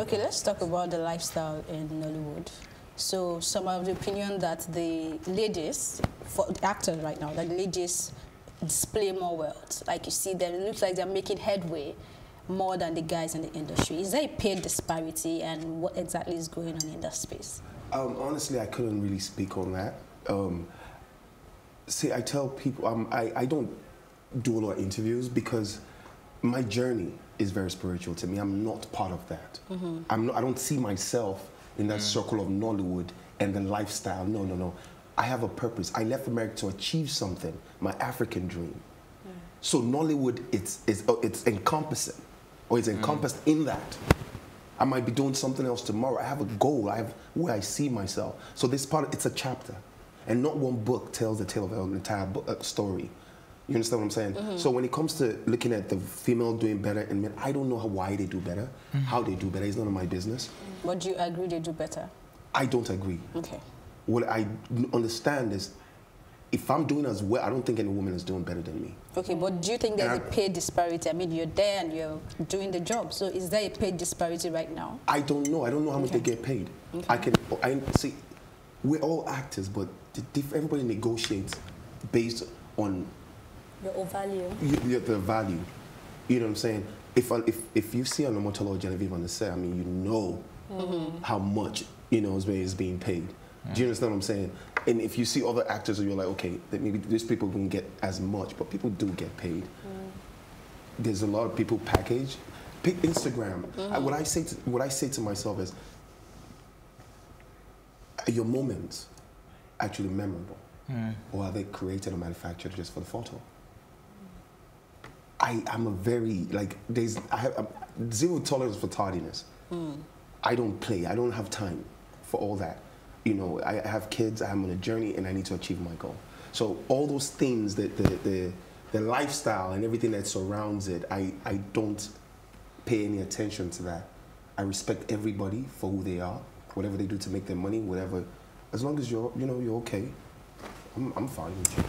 Okay, let's talk about the lifestyle in Nollywood. So some of the opinion that the ladies, for the actors right now, that the ladies display more wealth. Like you see them, it looks like they're making headway more than the guys in the industry. Is there a pay disparity and what exactly is going on in that space? Um, honestly, I couldn't really speak on that. Um, see, I tell people, um, I, I don't do a lot of interviews because my journey is very spiritual to me. I'm not part of that. I'm not, I don't see myself in that circle of Nollywood and the lifestyle. No, no, no. I have a purpose. I left America to achieve something, my African dream. So Nollywood, it's, it's, uh, it's encompassing, or it's encompassed in that. I might be doing something else tomorrow. I have a goal. I have where I see myself. So this part, it's a chapter, and not one book tells the tale of an entire book, uh, story. You understand what I'm saying? Mm-hmm. So when it comes to looking at the female doing better and men, I don't know how, why they do better, mm-hmm. how they do better. It's none of my business. But do you agree they do better? I don't agree. Okay. What I understand is, if I'm doing as well, I don't think any woman is doing better than me. Okay, but do you think there's a And I- pay disparity? I mean, you're there and you're doing the job. So is there a pay disparity right now? I don't know. I don't know how much they get paid. I can. I see. We're all actors, but the diff- everybody negotiates based on Your value. y- y- the value. You know what I'm saying? If if if you see an Omotola or Genevieve on the set, I mean, you know mm-hmm. how much you know is being, is being paid. Do you understand what I'm saying? And if you see other actors, and you're like, okay, that maybe these people don't get as much, but people do get paid. Mm. There's a lot of people package. Pick Instagram. I, what I say to what I say to myself is, are your moments actually memorable, or are they created or manufactured just for the photo? I am a very like there's I have um, zero tolerance for tardiness. I don't play. I don't have time for all that. You know, I, I have kids. I'm on a journey, and I need to achieve my goal. So all those things, the the the, the lifestyle and everything that surrounds it, I I don't pay any attention to that. I respect everybody for who they are, whatever they do to make their money, whatever. As long as you're you know you're okay, I'm I'm fine with you.